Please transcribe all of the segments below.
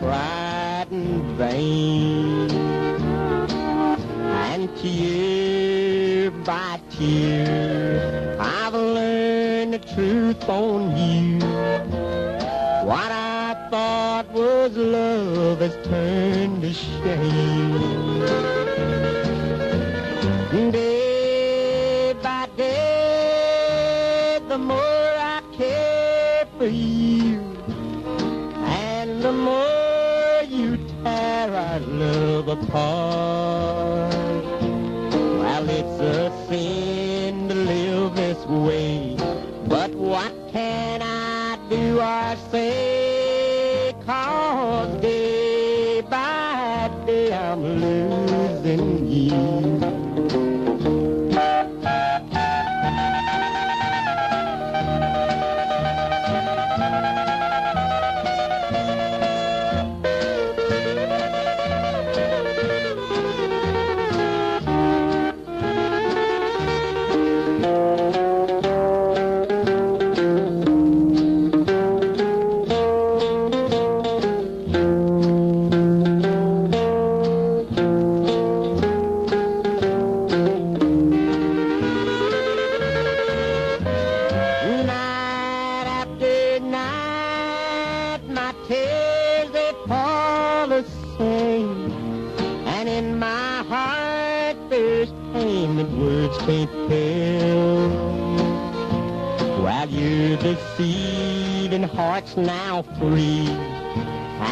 pride and vain. And tear by tear, I've learned the truth on you. What I thought was love has turned to shame. Day by day, the more I care for you, and the more you tear our love apart. Well, it's a sin to live this way, but what can I do or say? Cause day by day I'm losing you. Tears they fall the same, and in my heart there's pain that words can't tell. While you're deceiving hearts now free,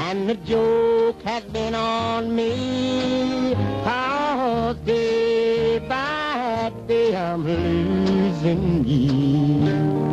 and the joke has been on me. Day by day I'm losing you.